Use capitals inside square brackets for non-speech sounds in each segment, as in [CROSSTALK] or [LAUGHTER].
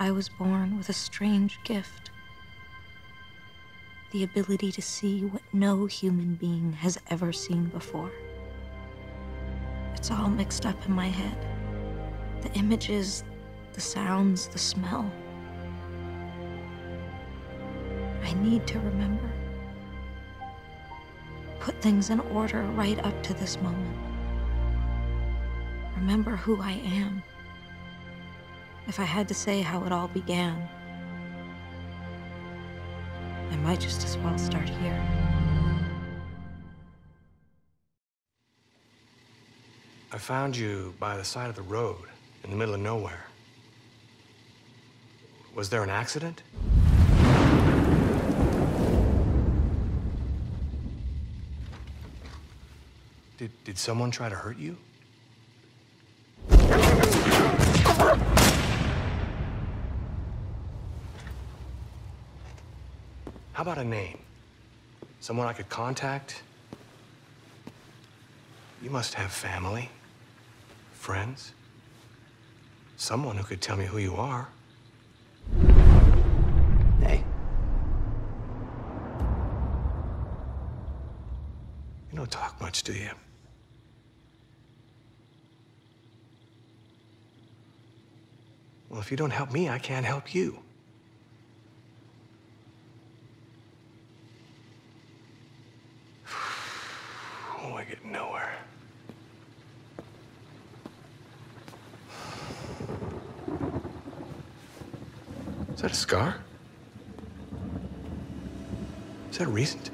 I was born with a strange gift the ability to see what no human being has ever seen before. It's all mixed up in my head the images, the sounds, the smell. I need to remember. Put things in order right up to this moment. Remember who I am. If I had to say how it all began, I might just as well start here. I found you by the side of the road in the middle of nowhere. Was there an accident? Did, did someone try to hurt you? How about a name? Someone I could contact? You must have family, friends, someone who could tell me who you are. Hey, You don't talk much, do you? Well, if you don't help me, I can't help you. Oh, I get nowhere. Is that a scar? Is that recent?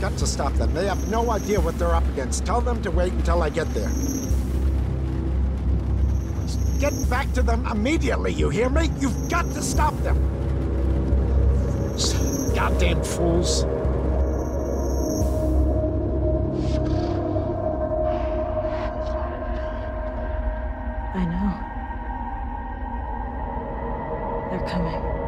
Got to stop them. They have no idea what they're up against. Tell them to wait until I get there. Get back to them immediately, you hear me? You've got to stop them! Goddamn fools. I know. They're coming.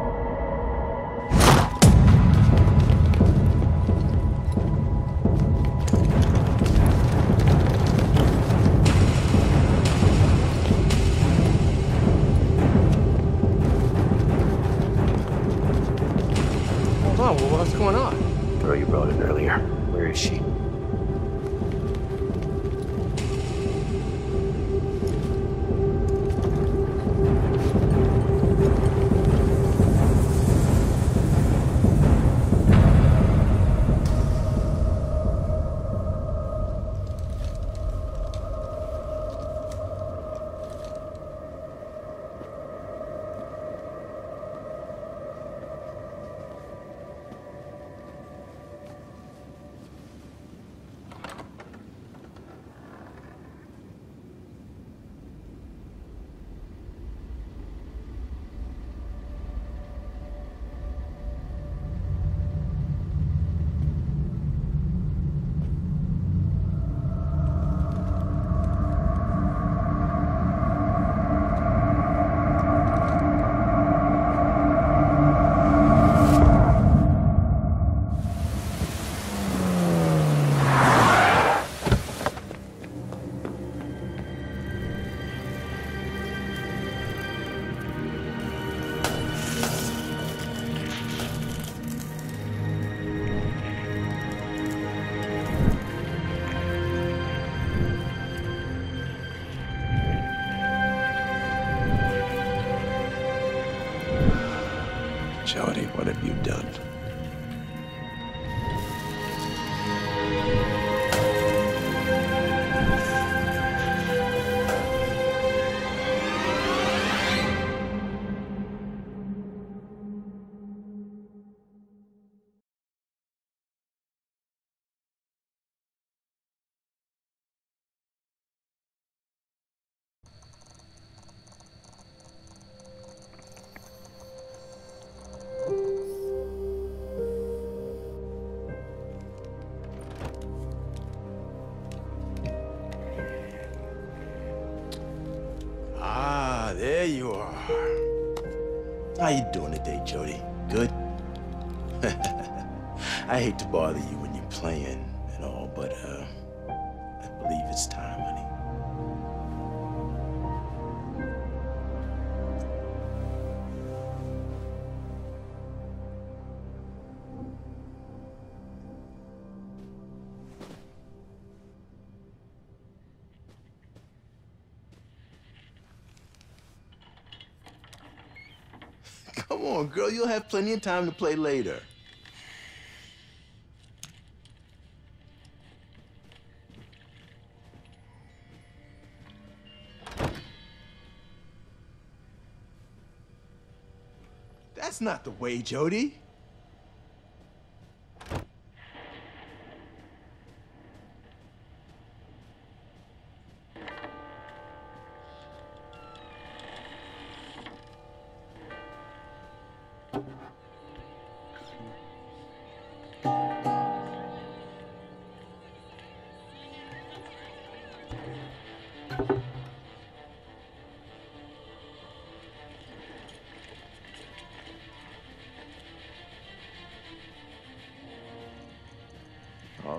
She? Girl. You'll have plenty of time to play later. That's not the way, Jodie.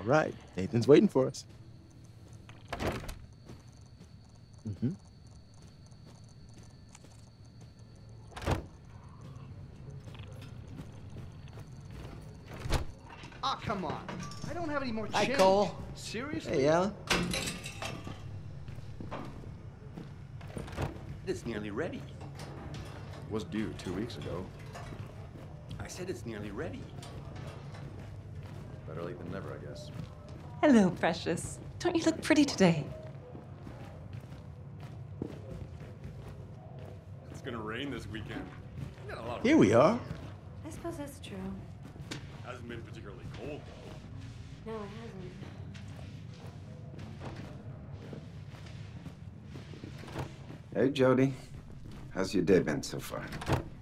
Right. Nathan's waiting for us. Mm-hmm. Ah, come on. I don't have any more Hi, change. Cole. Seriously? Hey, Alan. It's nearly ready. Was due two weeks ago. I said it's nearly ready. Better late than never, I guess. Hello, precious. Don't you look pretty today? It's gonna rain this weekend. A lot Here we are. I suppose that's true. Hasn't been particularly cold though. No, it hasn't. Hey, Jodie. How's your day been so far?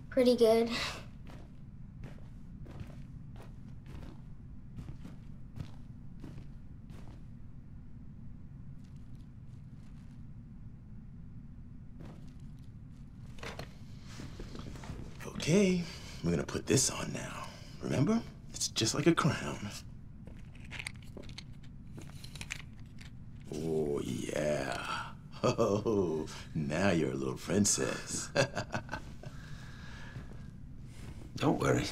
Pretty good. This on now. Remember? It's just like a crown. Oh, yeah. [LAUGHS] Oh, now you're a little princess. [LAUGHS] Don't worry.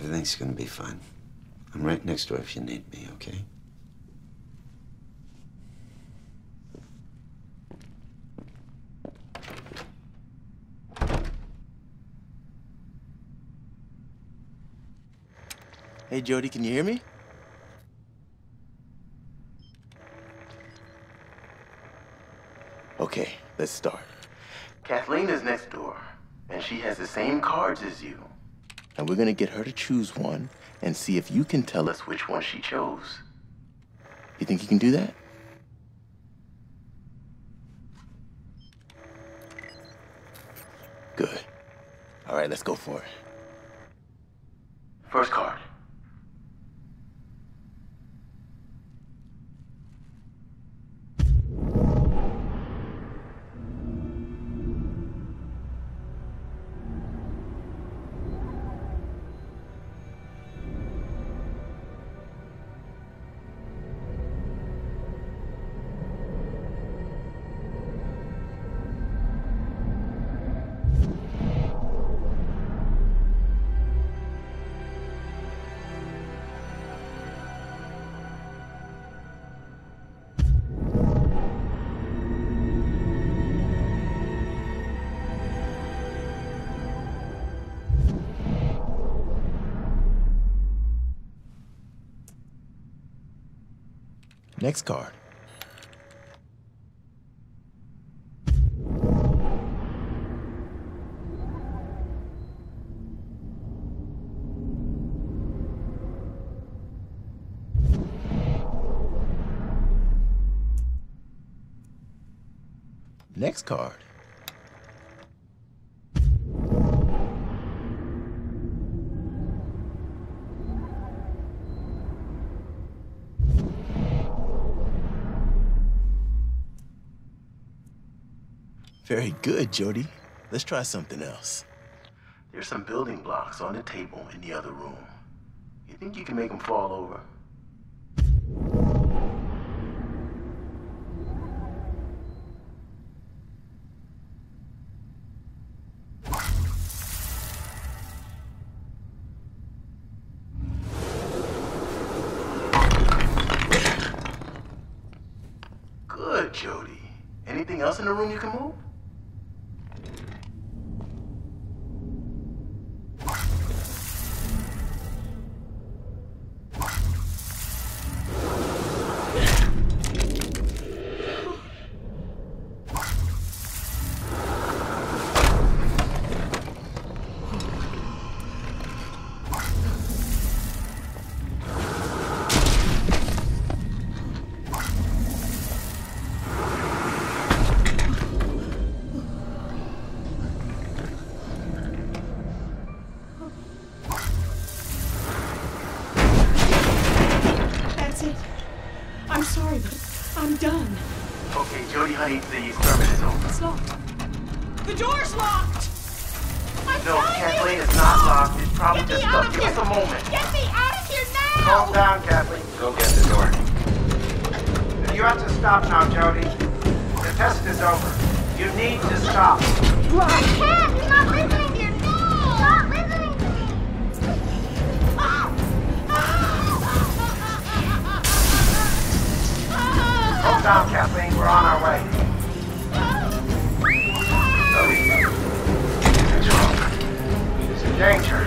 Everything's gonna be fine. I'm right next door if you need me, okay? Hey, Jodie, can you hear me? Okay, let's start. Kathleen is next door, and she has the same cards as you. And we're gonna get her to choose one and see if you can tell us which one she chose. You think you can do that? Good. All right, let's go for it. First card. Next card. Next card. Very good, Jodie. Let's try something else. There's some building blocks on the table in the other room. You think you can make them fall over? Good, Jodie. Anything else in the room you can move? danger.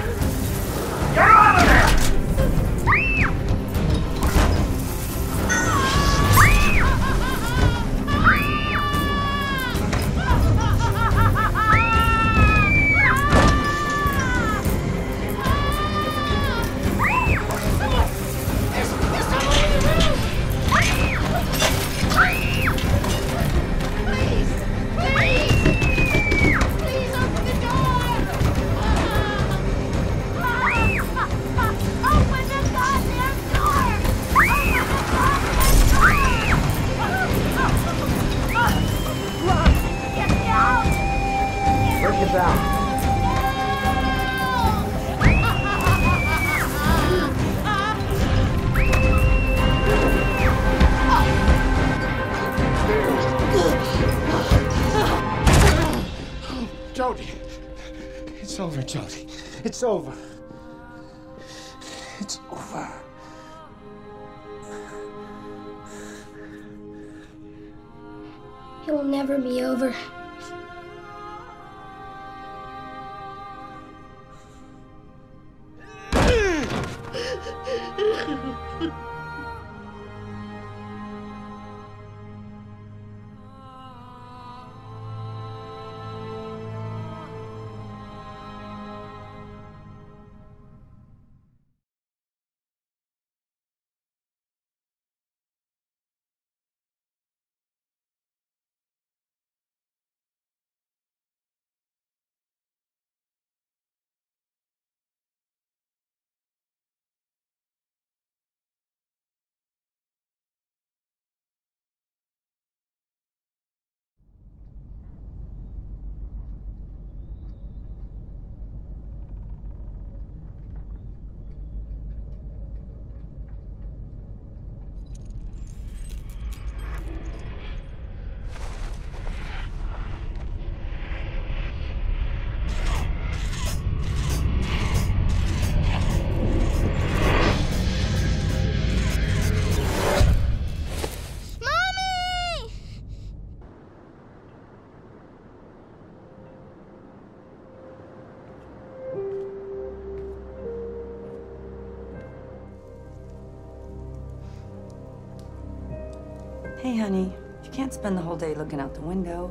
Hey, honey, you can't spend the whole day looking out the window.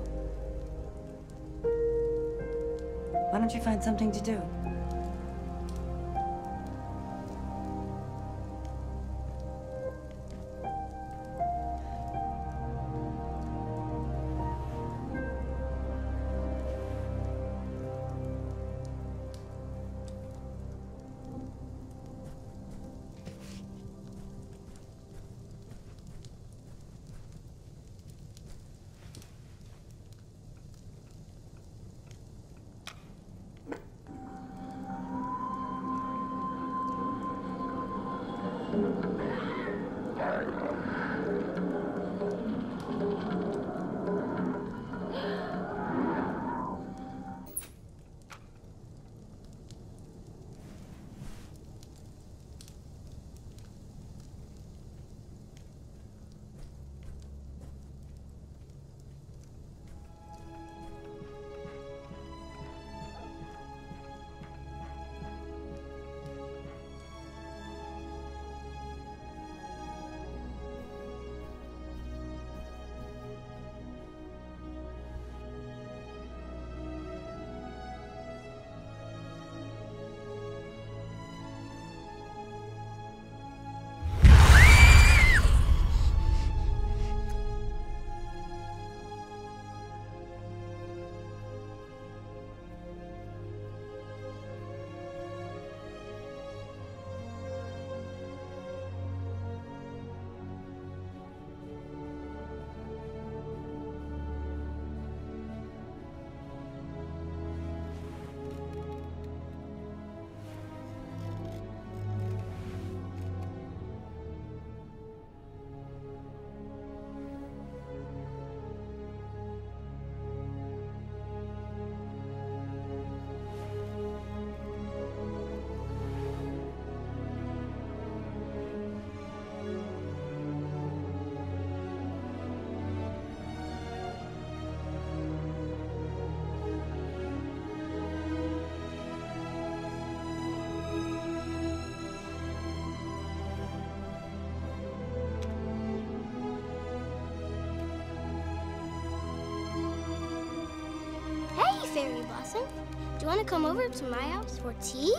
Why don't you find something to do? You want to come over to my house for tea?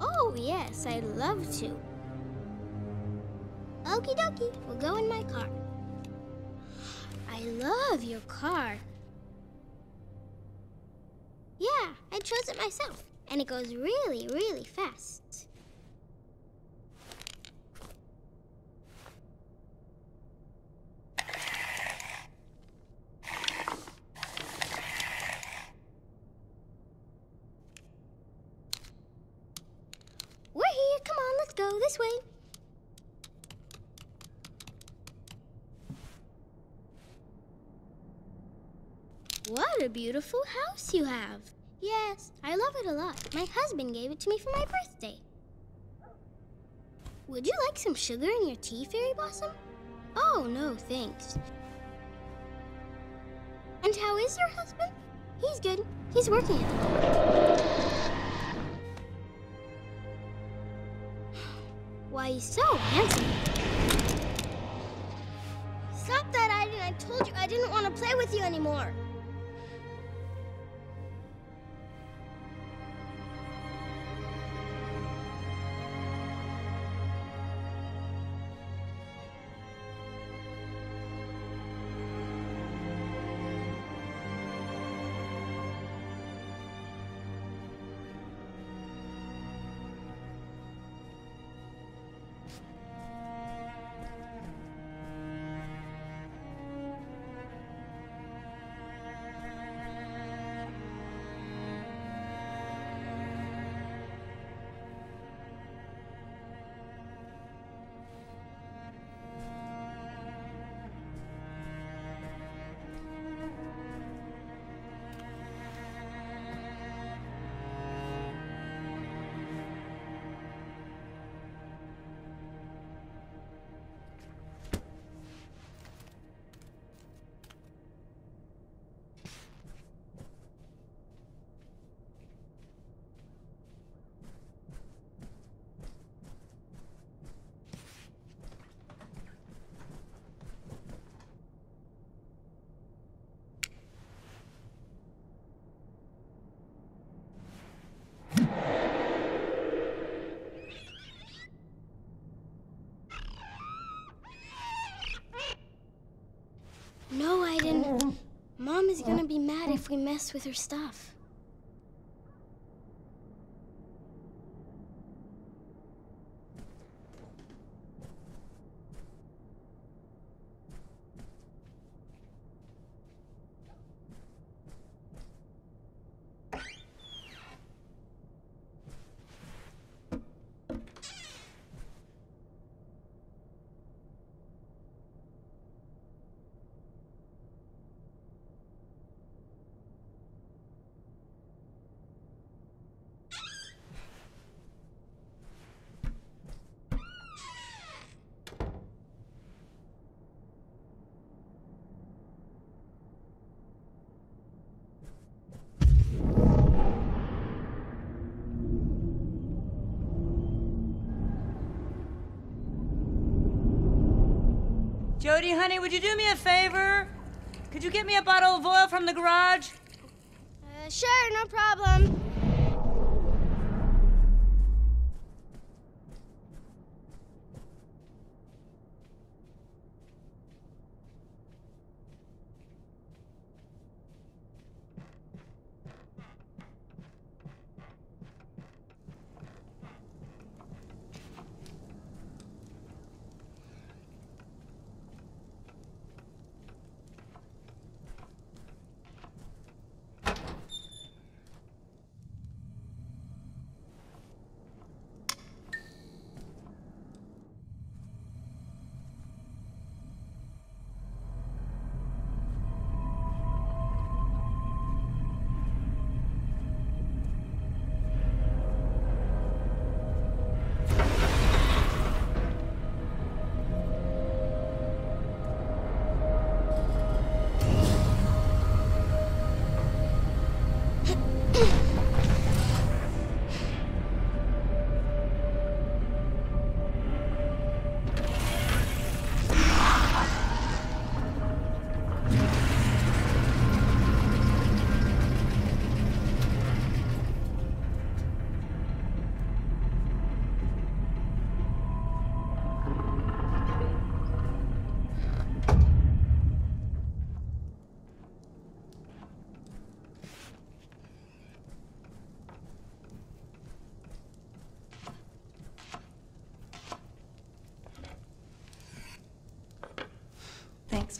Oh, yes, I'd love to. Okie dokie, we'll go in my car. I love your car. Yeah, I chose it myself, and it goes really, really fast. We're here. Come on, let's go this way. What a beautiful house you have. Yes, I love it a lot. My husband gave it to me for my birthday. Would you like some sugar in your tea, Fairy Blossom? Oh, no, thanks. And how is your husband? He's good. He's working at [SIGHS] the. Why, he's so handsome. Stop that, Aiden. I told you I didn't want to play with you anymore. We mess with her stuff. Honey, would you do me a favor? Could you get me a bottle of oil from the garage? Uh, sure, no problem.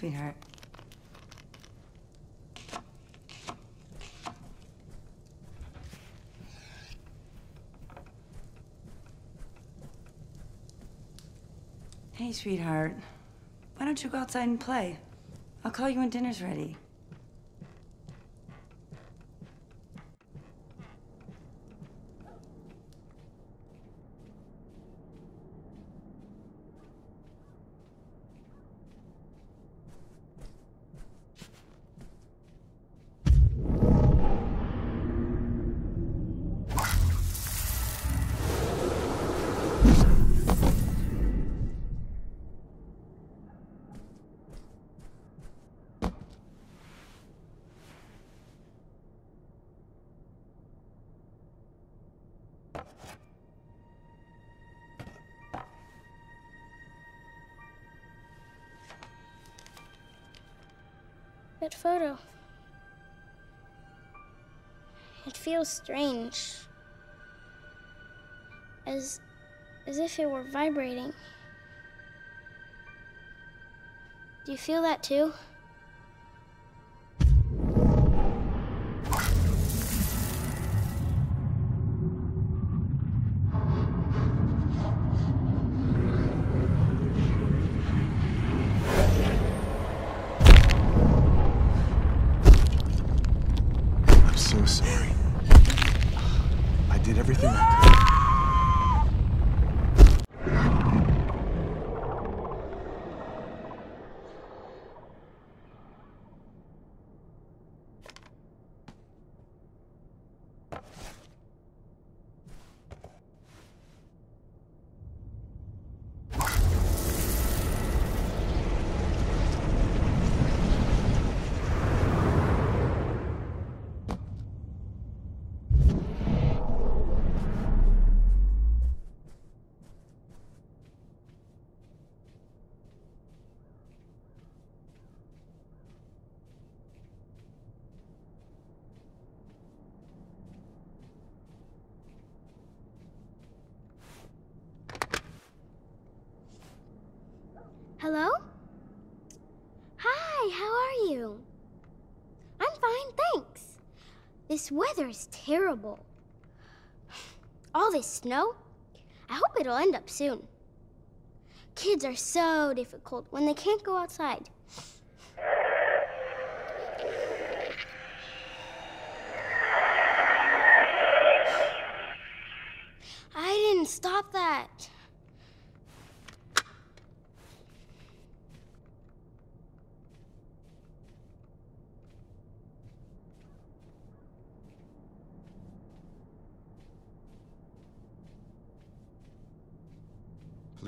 Sweetheart. Hey, sweetheart. Why don't you go outside and play? I'll call you when dinner's ready. That photo. It feels strange. As as if it were vibrating. Do you feel that too? This weather is terrible. [SIGHS] All this snow? I hope it'll end up soon. Kids are so difficult when they can't go outside. I didn't stop that.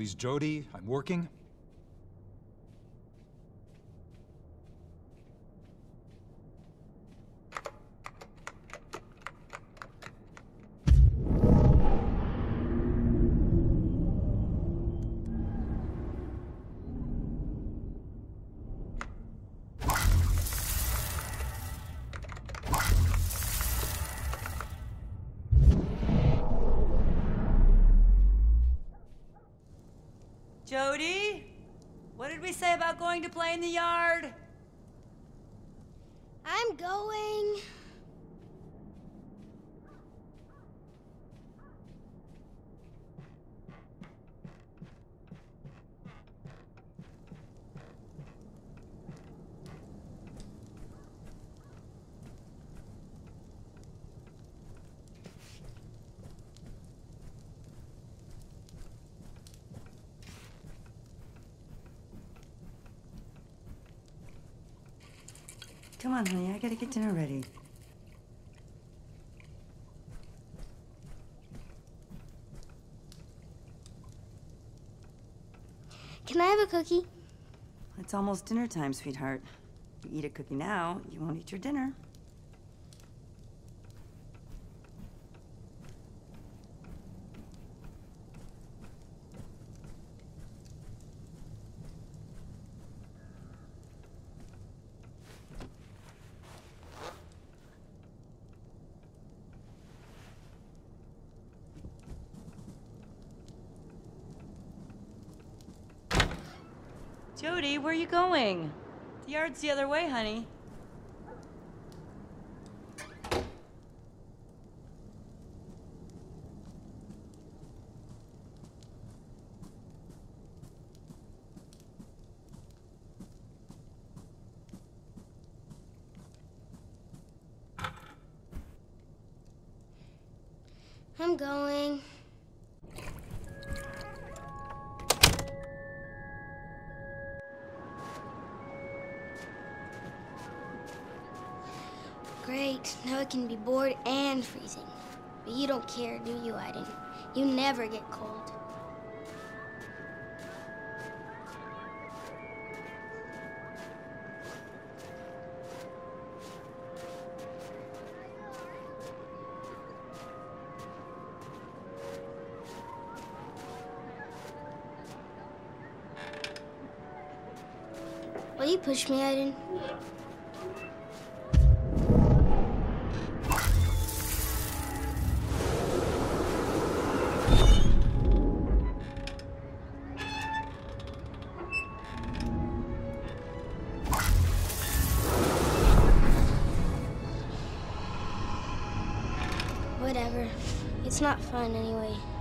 Please, Jodie, I'm working. Jodie? What did we say about going to play in the yard? I'm going. Come on, honey, I gotta get dinner ready. Can I have a cookie? It's almost dinner time, sweetheart. You eat a cookie now, you won't eat your dinner. Jodie, where are you going? The yard's the other way, honey. And freezing. But you don't care, do you, Aiden? You never get cold. Will you push me, Aiden? Not fun anyway.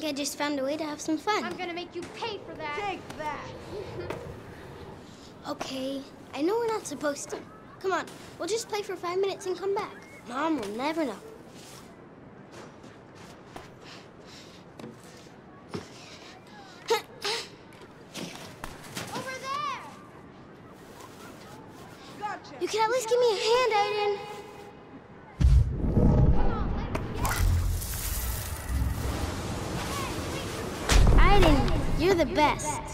Think I just found a way to have some fun. I'm gonna make you pay for that. Take that. [LAUGHS] Okay, I know we're not supposed to. Come on, we'll just play for five minutes and come back. Mom will never know. Over there. Gotcha. You can at least give me a hand, Aiden. The best.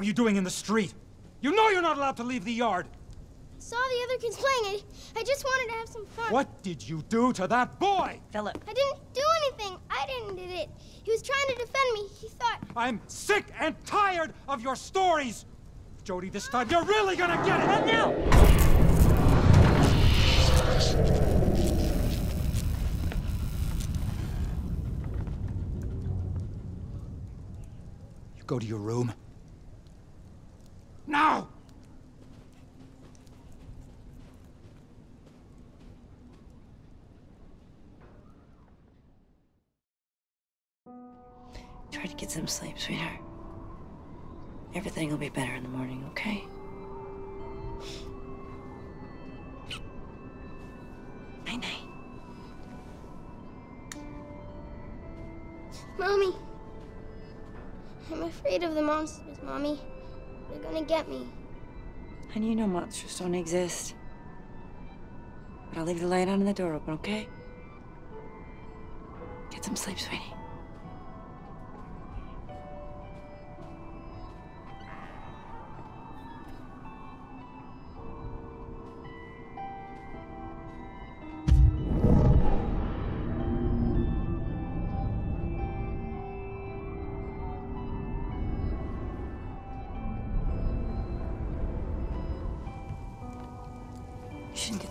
Were you doing in the street? You know you're not allowed to leave the yard. I Saw the other kids playing. I, I just wanted to have some fun. What did you do to that boy? Philip. I didn't do anything. I didn't did it. He was trying to defend me. He thought. I'm sick and tired of your stories. Jodie, this time you're really gonna get it. No! You go to your room. Now! Try to get some sleep, sweetheart. Everything will be better in the morning, okay? Night night. Mommy. I'm afraid of the monsters, Mommy. They're gonna get me. Honey, you know monsters don't exist. But I'll leave the light on and the door open, okay? Get some sleep, sweetie.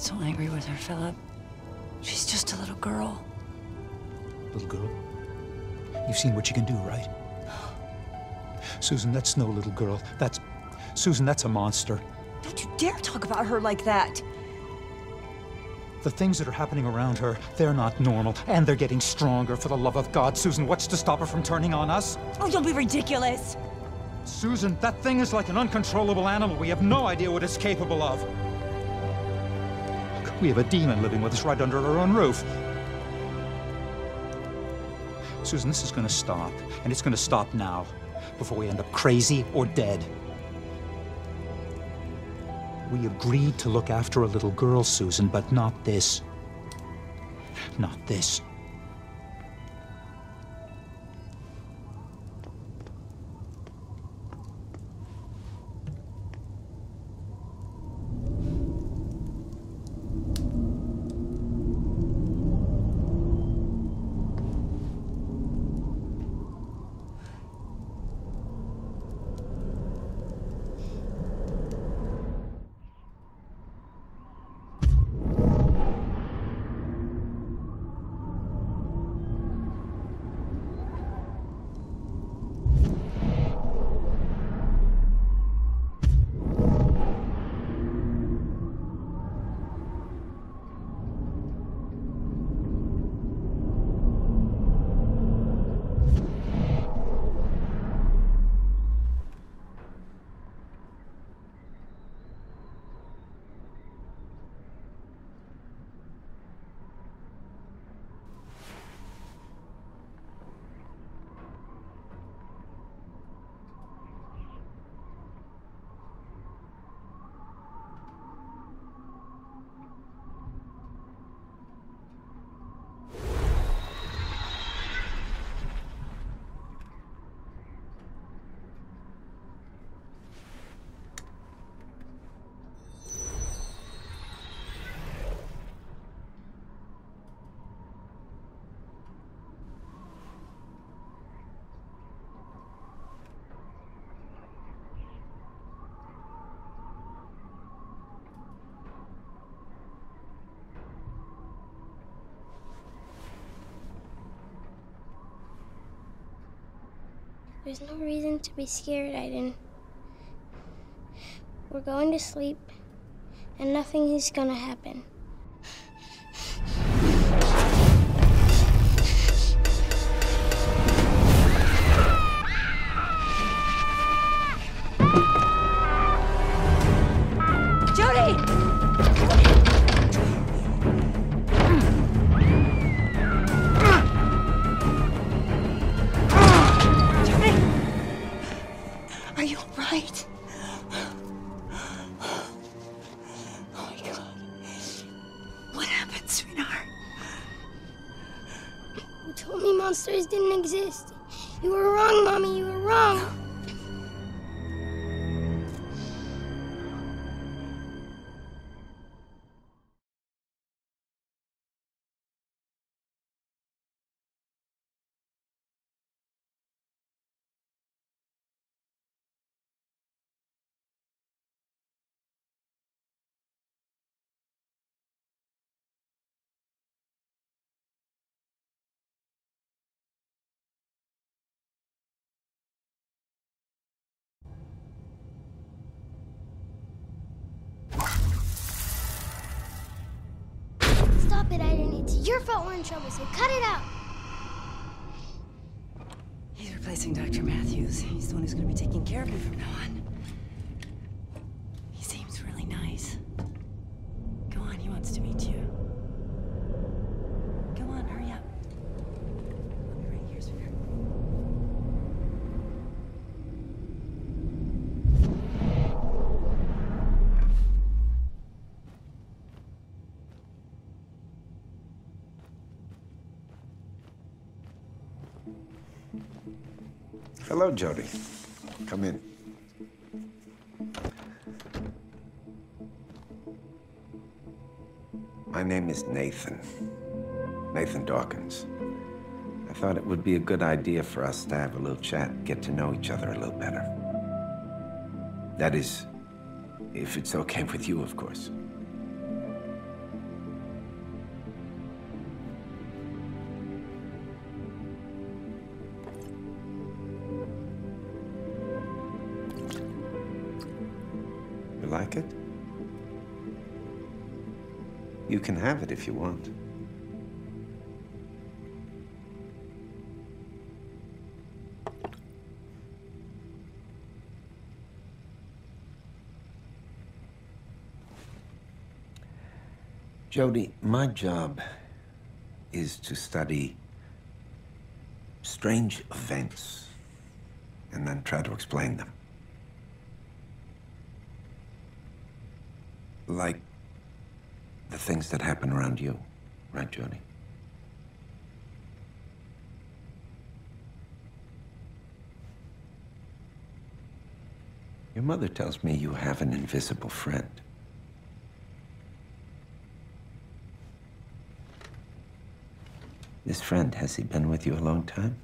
So angry with her, Philip. She's just a little girl. Little girl, you've seen what she can do, right? Susan, that's no little girl. That's. Susan, that's a monster. Don't you dare talk about her like that. The things that are happening around her, they're not normal, and they're getting stronger. For the love of God, Susan, what's to stop her from turning on us? Oh, don't be ridiculous. Susan, that thing is like an uncontrollable animal. We have no idea what it's capable of. We have a demon living with us right under our own roof. Susan, this is going to stop, and it's going to stop now, before we end up crazy or dead. We agreed to look after a little girl, Susan, but not this. Not this. There's no reason to be scared, Aiden. We're going to sleep, and nothing is gonna happen. Monsters didn't exist. You were wrong, Mommy. You were wrong. We're in trouble, so cut it out. He's replacing Dr. Matthews. He's the one who's going to be taking care of me from now on. Hello, Jodie. Come in. My name is Nathan. Nathan Dawkins. I thought it would be a good idea for us to have a little chat, get to know each other a little better. That is, if it's okay with you, of course. Like it? You can have it if you want. Jodie, my job is to study strange events and then try to explain them. Like the things that happen around you, right, Jodie? Your mother tells me you have an invisible friend. This friend, has he been with you a long time?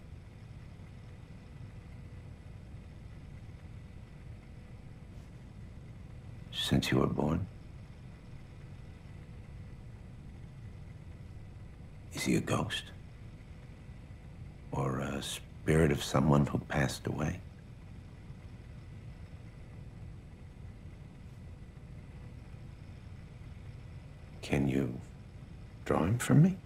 Since you were born? He a ghost? Or a spirit of someone who passed away? Can you draw him for me?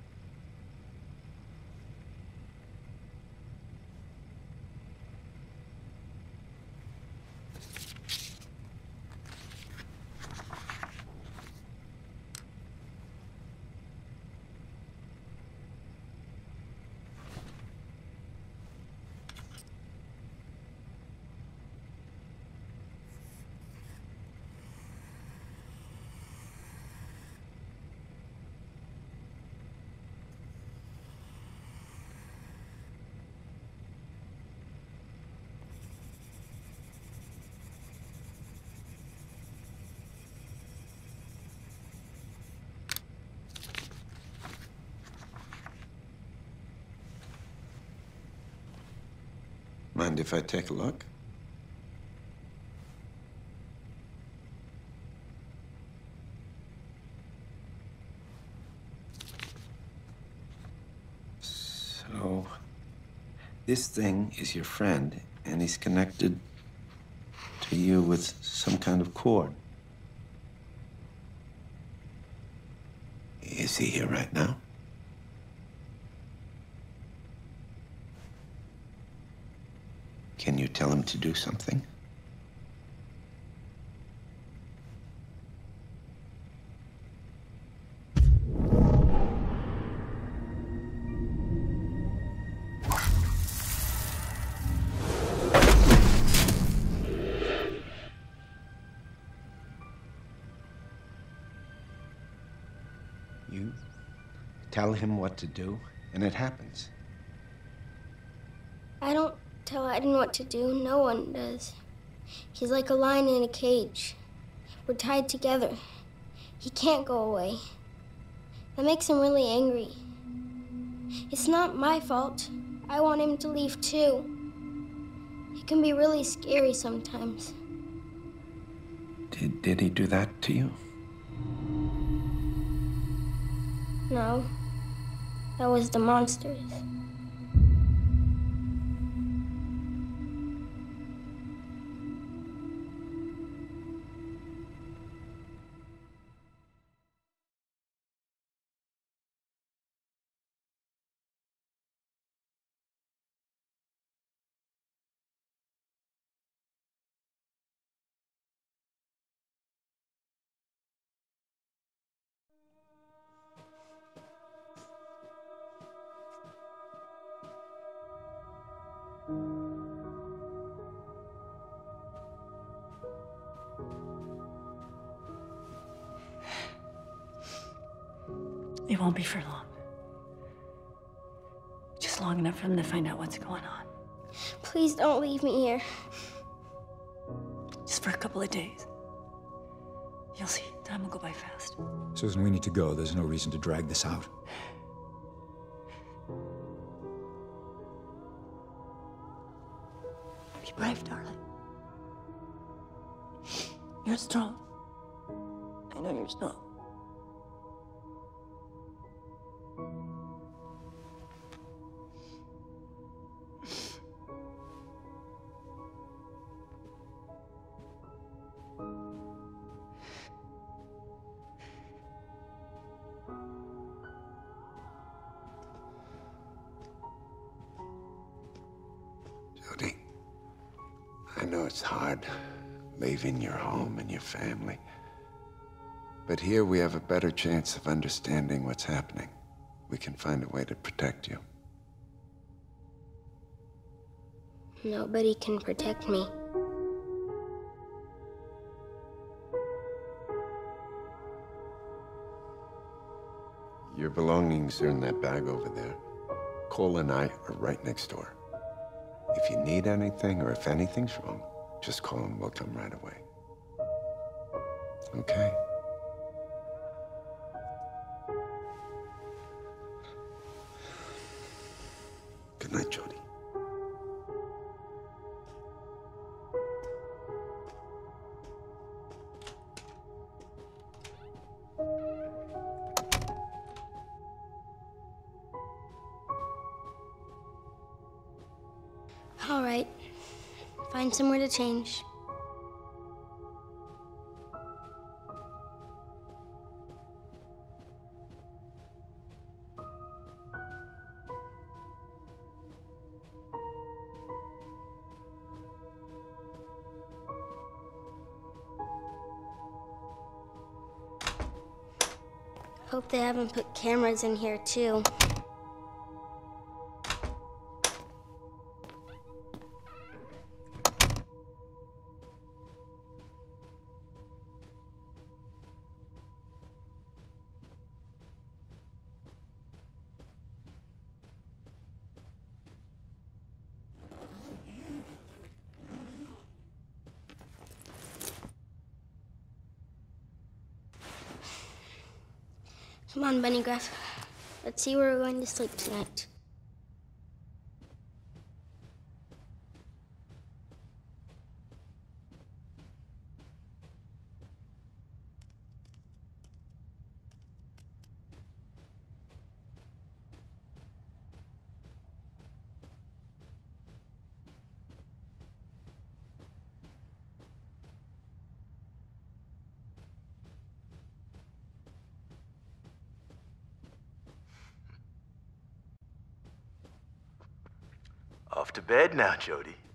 Mind if I take a look? So, this thing is your friend, And he's connected to you with some kind of cord. Is he here right now? Can you tell him to do something? You tell him what to do, and it happens. Tell Aiden what to do. No one does. He's like a lion in a cage. We're tied together. He can't go away. That makes him really angry. It's not my fault. I want him to leave too. It can be really scary sometimes. Did, did he do that to you? No. That was the monsters. Be for long. Just long enough for them to find out what's going on. Please don't leave me here. Just for a couple of days. You'll see. Time will go by fast. Susan, we need to go. There's no reason to drag this out. Be brave, darling. You're strong. I know you're strong. Leaving your home and your family. But here we have a better chance of understanding what's happening. We can find a way to protect you. Nobody can protect me. Your belongings are in that bag over there. Cole and I are right next door. If you need anything or if anything's wrong, just call and we'll come right away. Okay? Good night, Jodie. Somewhere to change. Hope they haven't put cameras in here too. On, Bunny Gruff. Let's see where we're going to sleep tonight. Off to bed now, Jodie.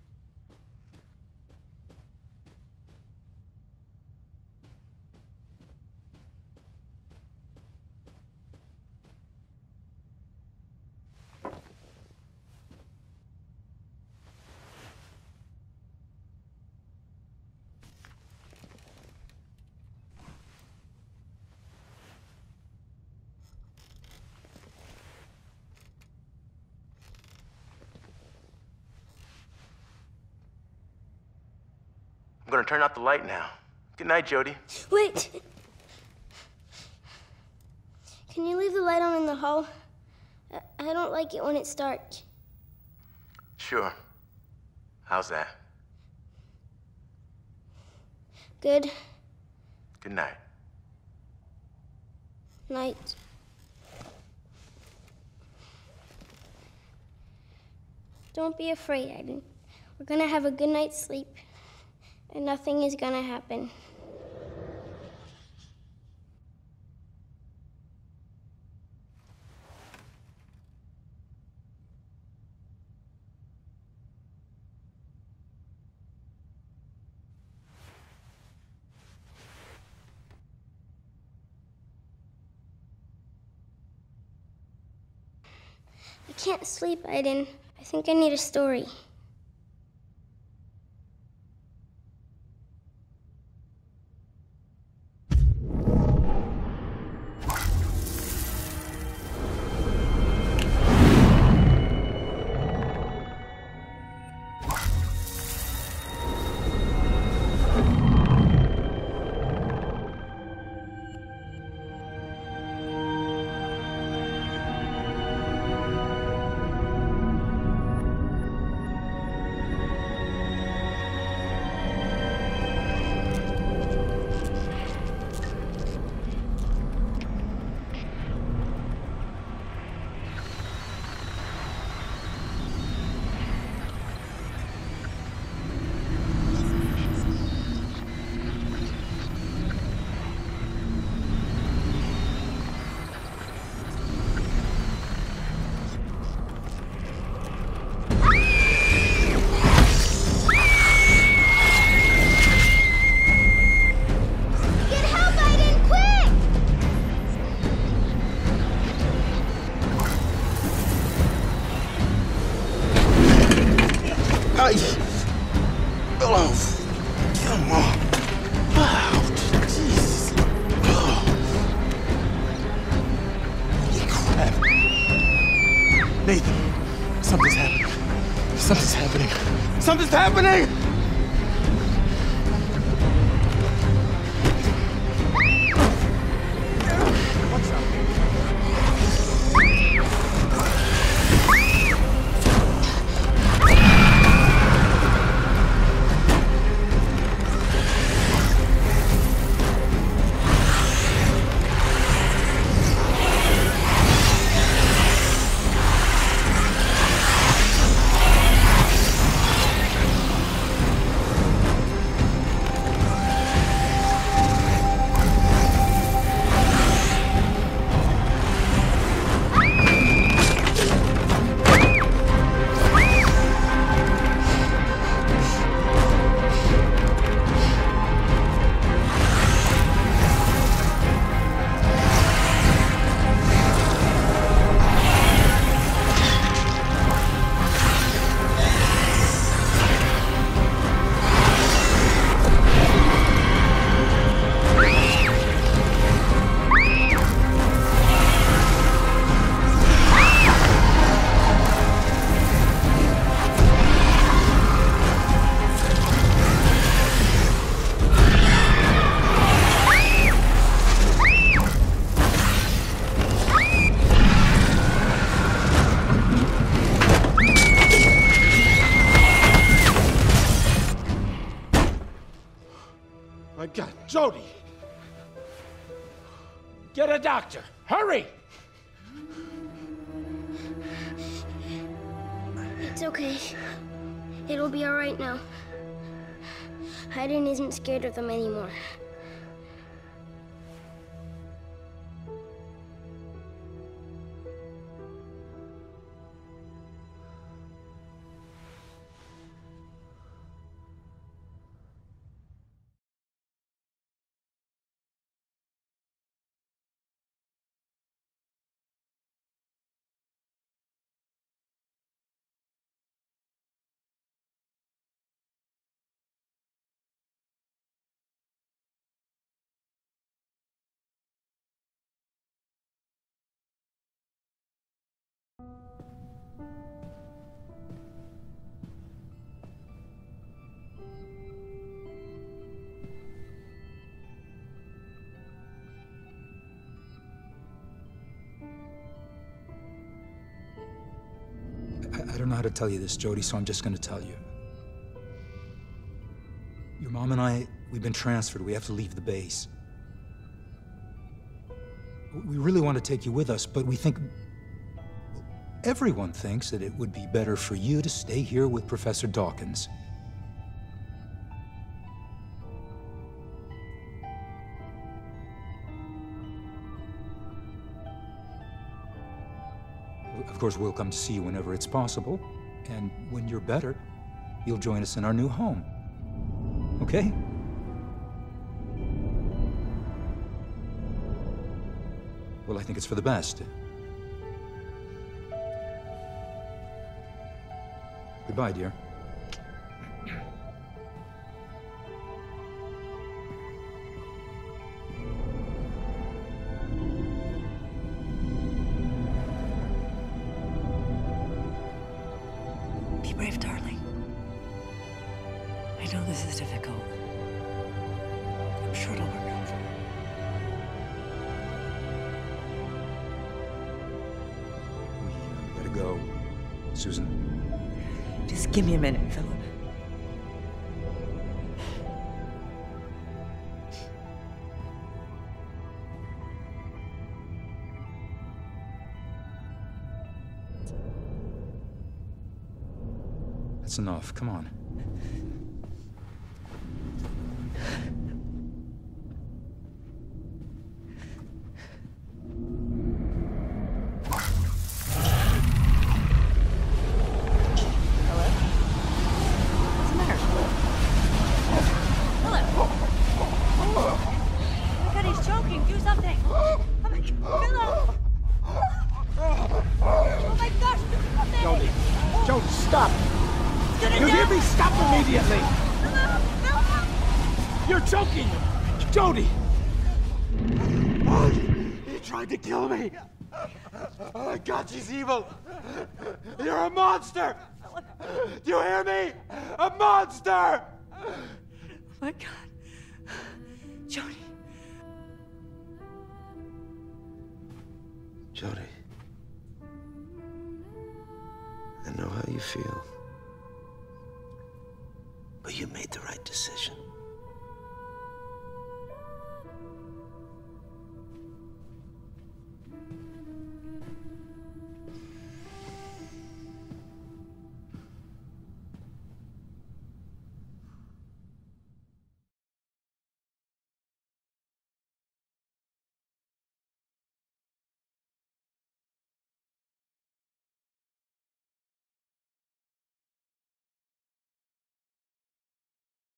Turn out the light now. Good night, Jodie. Wait! Can you leave the light on in the hall? I, I don't like it when it's dark. Sure. How's that? Good Good night. night. Don't be afraid, Aiden. We're gonna have a good night's sleep, and nothing is gonna happen. I can't sleep, Aiden. I think I need a story. Happening! Them anymore. I, don't know how to tell you this, Jodie, so I'm just going to tell you. Your mom and I, we've been transferred. We have to leave the base. We really want to take you with us, but we think. Everyone thinks that it would be better for you to stay here with Professor Dawkins. Of course, we'll come to see you whenever it's possible. And when you're better, you'll join us in our new home. Okay? Well, I think it's for the best. Goodbye, dear. Be brave, darling. I know this is difficult. I'm sure it'll work out. We gotta go. Susan. Just give me a minute, Philip. That's enough. Come on. You feel. But you made the right decision.